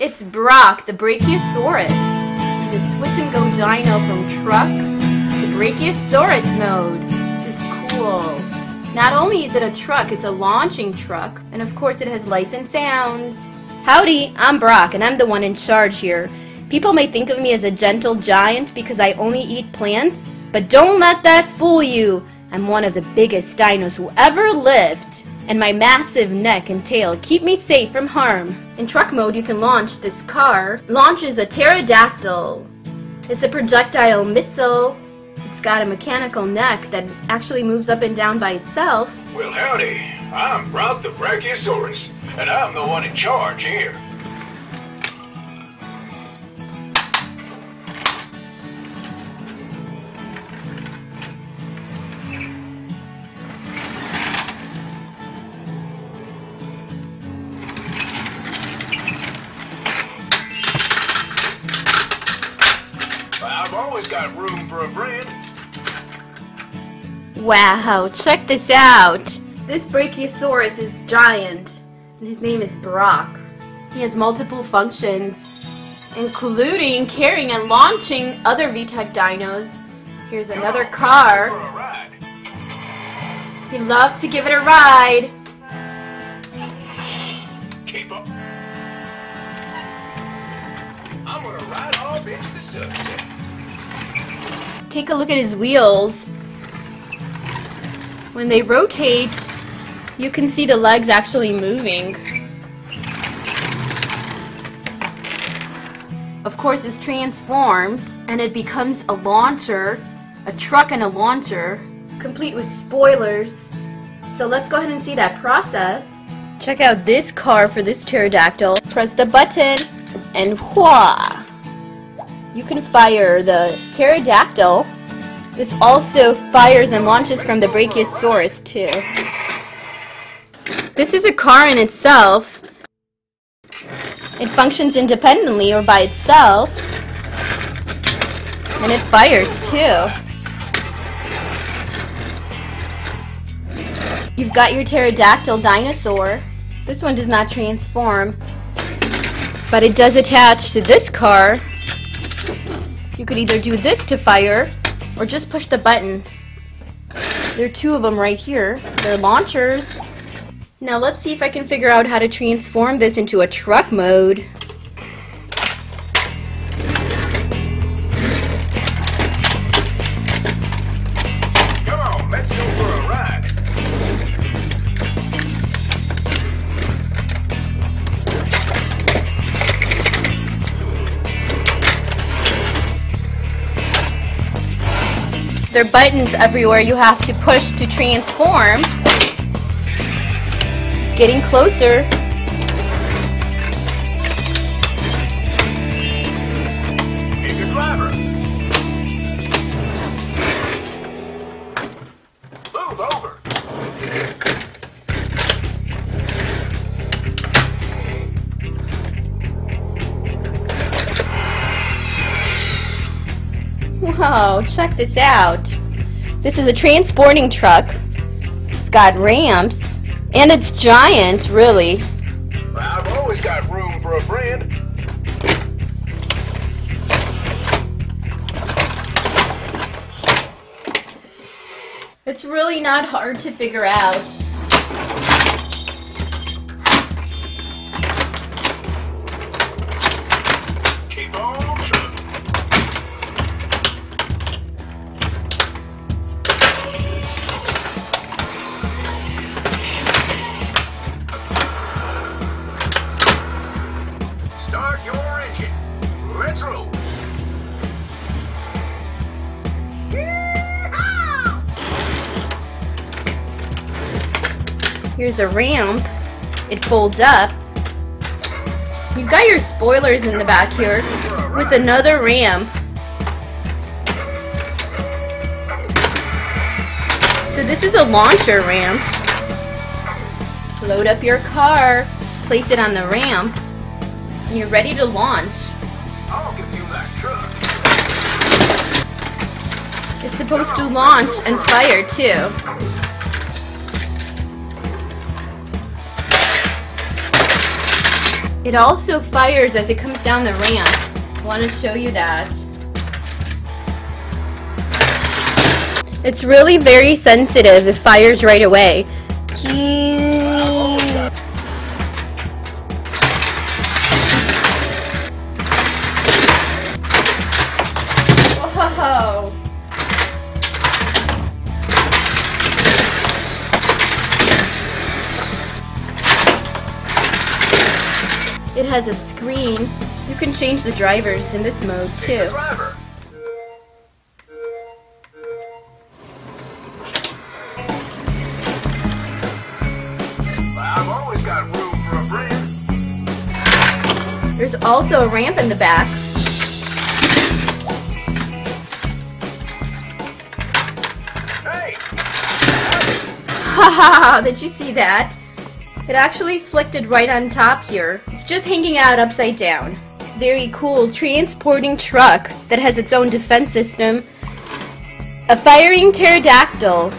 It's Brok, the Brachiosaurus. He's a switch and go dino from truck to Brachiosaurus mode. This is cool. Not only is it a truck, it's a launching truck, and of course it has lights and sounds. Howdy, I'm Brok, and I'm the one in charge here. People may think of me as a gentle giant because I only eat plants, but don't let that fool you. I'm one of the biggest dinos who ever lived, and my massive neck and tail keep me safe from harm. In truck mode, you can launch this car. Launches a pterodactyl. It's a projectile missile. It's got a mechanical neck that actually moves up and down by itself. Well, howdy. I'm Brok the Brachiosaurus, and I'm the one in charge here. Wow, check this out. This Brachiosaurus is giant, and his name is Brok. He has multiple functions, including carrying and launching other VTech dinos. Here's another car. He loves to give it a ride. Keep up. I'm gonna ride off into the sunset. Take a look at his wheels. When they rotate, you can see the legs actually moving. Of course, this transforms and it becomes a launcher, a truck and a launcher, complete with spoilers. So let's go ahead and see that process. Check out this car for this pterodactyl. Press the button and whoa! You can fire the pterodactyl. This also fires and launches from the Brachiosaurus too. This is a car in itself. It functions independently or by itself. And it fires too. You've got your pterodactyl dinosaur. This one does not transform, but it does attach to this car. You could either do this to fire or just push the button. There are two of them right here. They're launchers. Now let's see if I can figure out how to transform this into a truck mode. There are buttons everywhere you have to push to transform. It's getting closer. Whoa, check this out. This is a transporting truck. It's got ramps. And it's giant, really. I've always got room for a friend. It's really not hard to figure out. A ramp. It folds up. You've got your spoilers in the back here with another ramp. So this is a launcher ramp. Load up your car, place it on the ramp, and you're ready to launch. I'll give you. It's supposed to launch and fire too. It also fires as it comes down the ramp. Want to show you that. It's really very sensitive. It fires right away. It has a screen. You can change the drivers in this mode too. Driver. I've always got room for a friend. There's also a ramp in the back. Hey, Haha, did you see that? It actually flicked it right on top here. Just hanging out upside down. Very cool transporting truck that has its own defense system. A firing pterodactyl.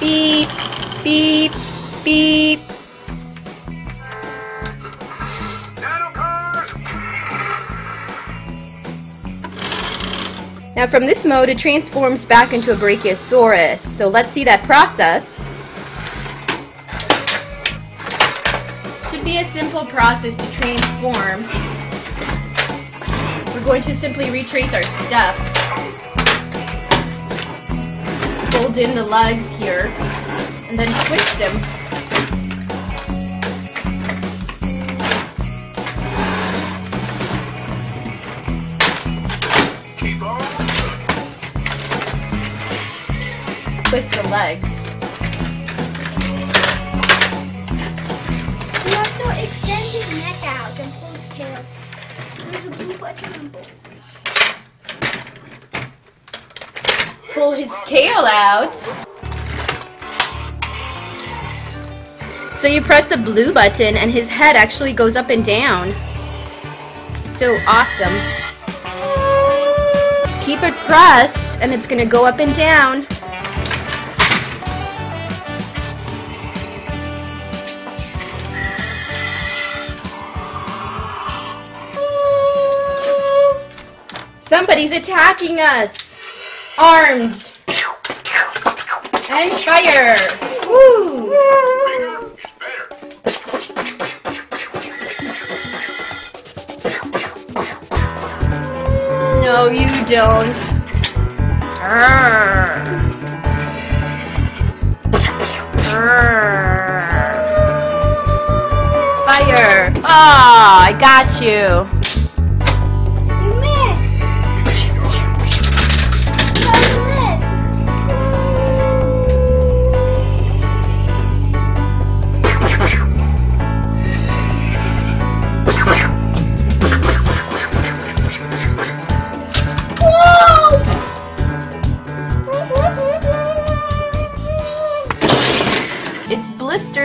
Beep, beep, beep. Now from this mode, it transforms back into a Brachiosaurus. So let's see that process. Process to transform. We're going to simply retrace our steps. Fold in the legs here, and then twist them. Twist the legs. Tail. There's a blue button on both sides. Pull his tail out. So you press the blue button and his head actually goes up and down. So awesome. Keep it pressed and it's gonna go up and down. Somebody's attacking us! Armed! And fire! Woo! No, you don't. Fire! Ah, I got. You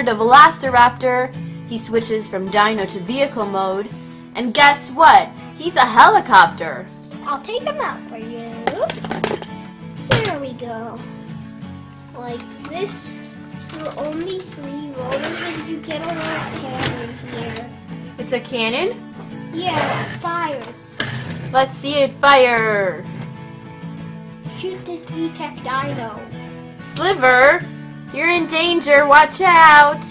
The Velociraptor. He switches from dino to vehicle mode. And guess what? He's a helicopter. I'll take them out for you. There we go. Like this. There are only three rollers and you get a little cannon here. It's a cannon. Yeah, it fires. Let's see it fire. Shoot this VTech dino. Sliver, you're in danger. Watch out.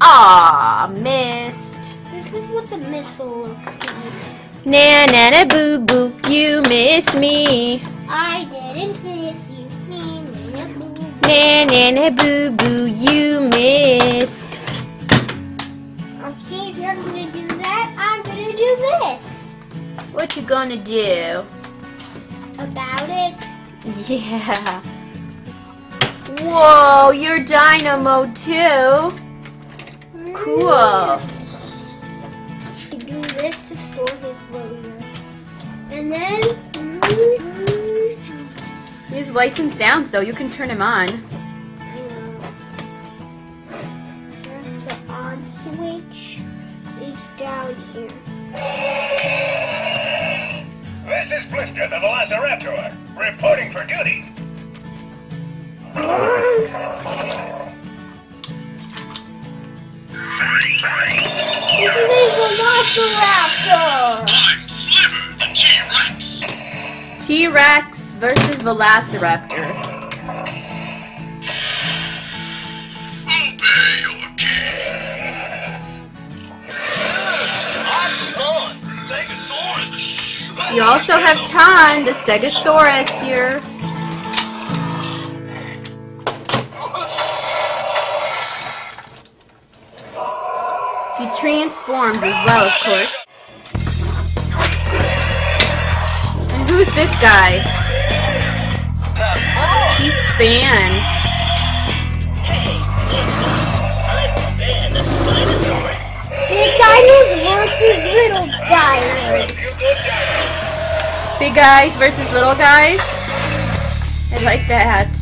Ah, missed. This is what the missile looks like. Na na na boo boo, you missed me. I didn't miss you. Me, me, me, me. Na na na boo boo, you missed. Okay, if you're gonna do that, I'm gonna do this. What you gonna do? About it. Yeah. Whoa, you're dynamo too. Cool. To do this to store his loader. And then Use lights and sounds so you can turn him on. The on switch is down here. This is Blister the Velociraptor, reporting for duty. This is a Velociraptor. I'm Sliver, T-Rex. T-Rex versus Velociraptor. Obey your king. You also have Ton, the Stegosaurus here. Transforms as well, of course. And who's this guy? He's Span. Big dinos versus little dinos. Big guys versus little guys. I like that.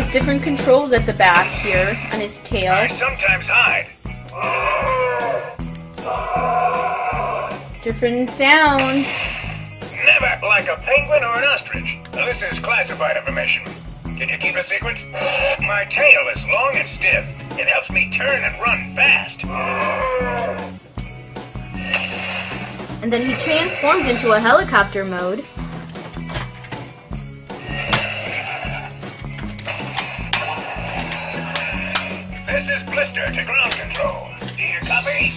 Has different controls at the back here on his tail. I sometimes hide. Different sounds. Never like a penguin or an ostrich. Now, this is classified information. Can you keep a secret? My tail is long and stiff. It helps me turn and run fast. And then he transforms into a helicopter mode. This is Blister to ground control. Do you copy?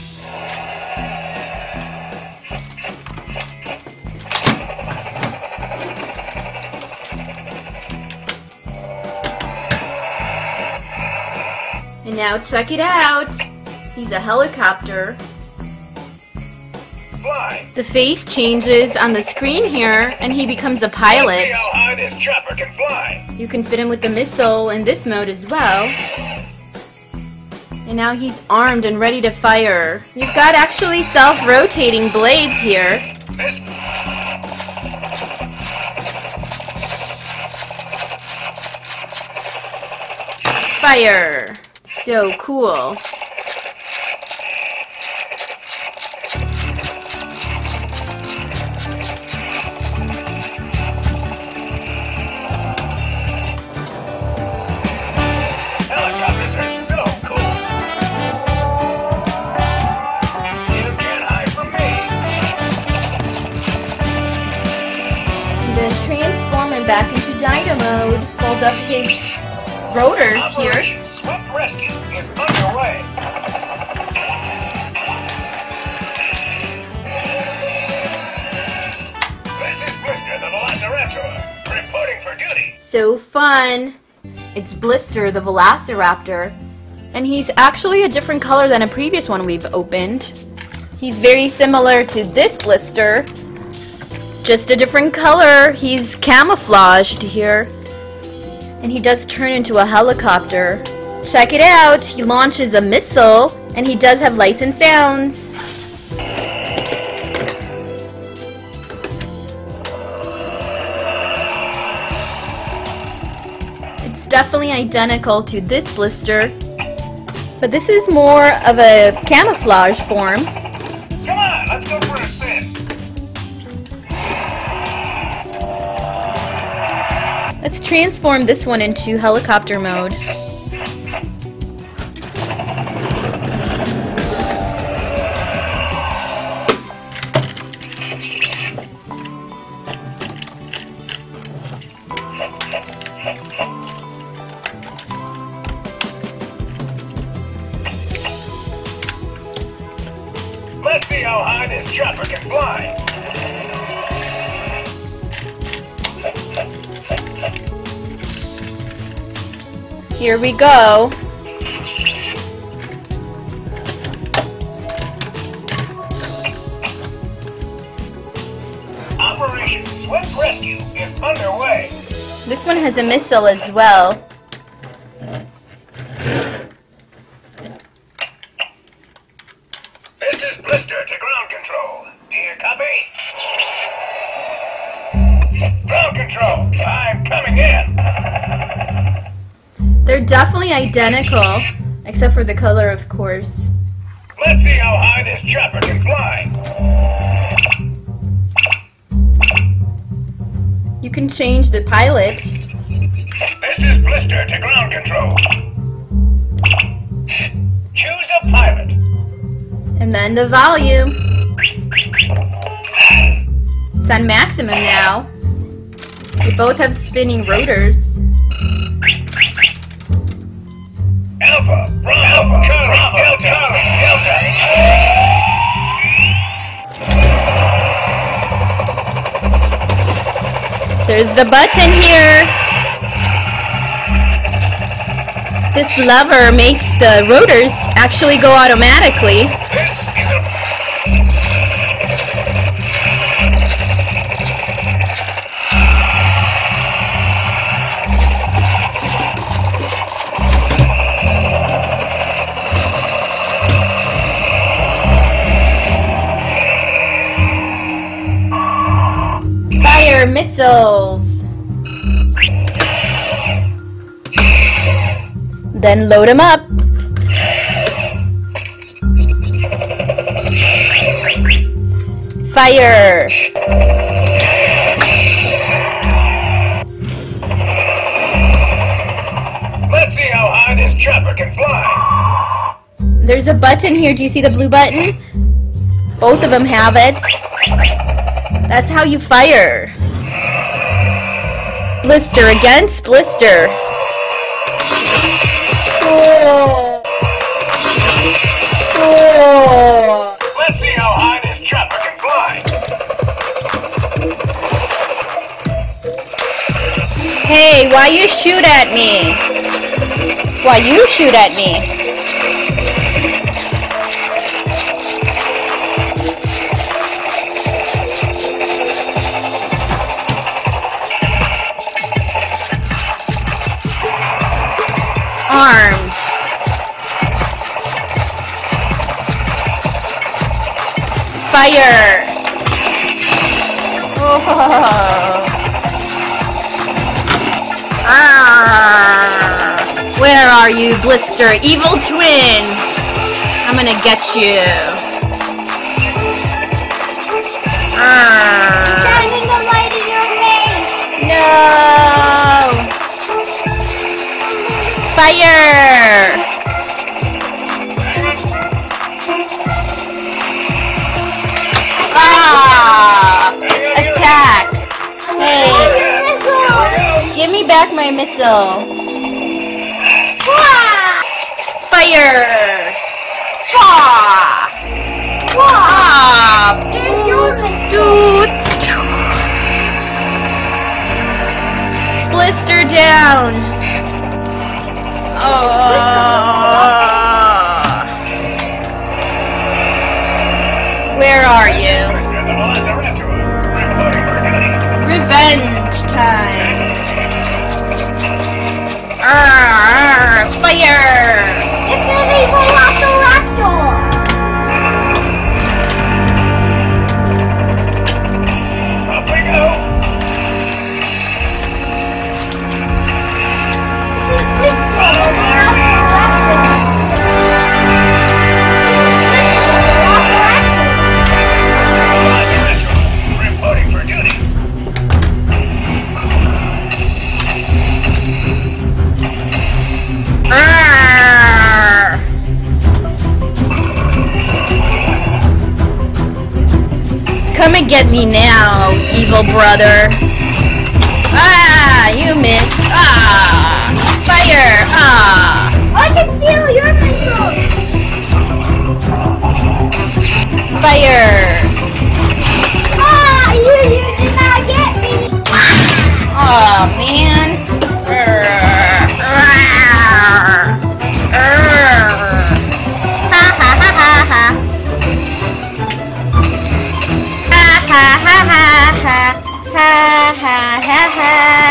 And now check it out. He's a helicopter. fly. The face changes on the screen here, and he becomes a pilot. see how high this chopper can fly. You can fit him with the missile in this mode as well. And now he's armed and ready to fire. You've got actually self-rotating blades here. Fire! So cool. Back into Dino mode. Hold up his rotors here. Operation Swift Rescue is underway. This is Blister the Velociraptor, reporting for duty. So fun. It's Blister the Velociraptor. And he's actually a different color than a previous one we've opened. He's very similar to this Blister. Just a different color. He's camouflaged here. And he does turn into a helicopter. Check it out. He launches a missile. And he does have lights and sounds. It's definitely identical to this blister, but this is more of a camouflage form. Let's transform this one into helicopter mode. Let's see how high this chopper can fly. Here we go. Operation Swift Rescue is underway. This one has a missile as well. Identical, except for the color, of course. Let's see how high this chopper can fly. You can change the pilot. This is Blister to ground control. Choose a pilot. And then the volume. It's on maximum now. They both have spinning rotors. There's the button here. This lever makes the rotors actually go automatically. Then load them up. Fire. Let's see how high this chopper can fly. There's a button here. Do you see the blue button? Both of them have it. That's how you fire. Blister against blister. Oh. Oh. Let's see how high this chopper can fly. Hey, why you shoot at me? Why you shoot at me? Fire! Oh. Ah. Where are you, Blister? Evil twin! I'm gonna get you. Ah. Shining the light in your face. No! Fire! Attack! Hey, give me back my missile. Fire! Blister down! Oh! Come and get me now, evil brother. Ah, you missed. Ah, fire. Ah, I can steal your missile. fire. Ah, you, you did not get me. Ah, Oh man. Ha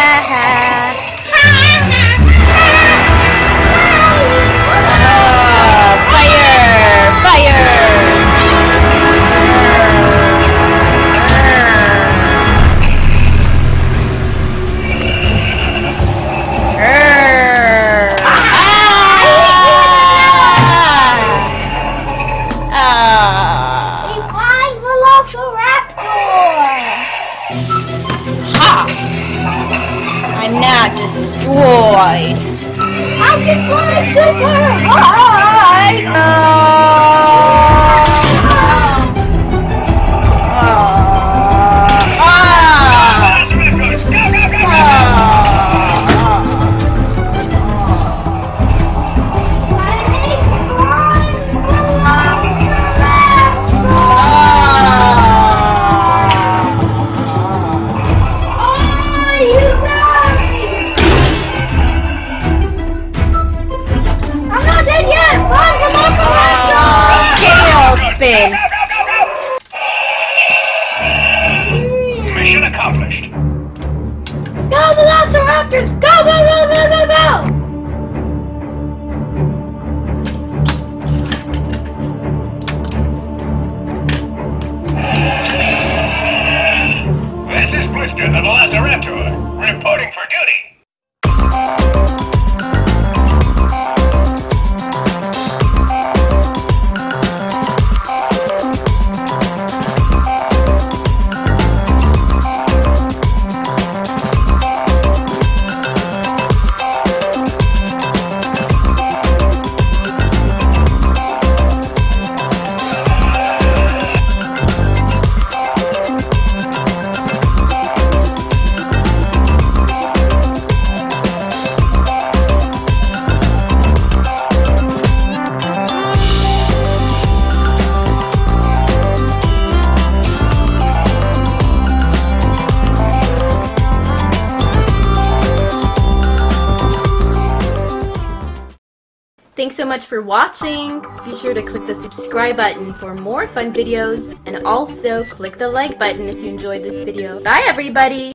much for watching. Be sure to click the subscribe button for more fun videos and also click the like button if you enjoyed this video. Bye everybody!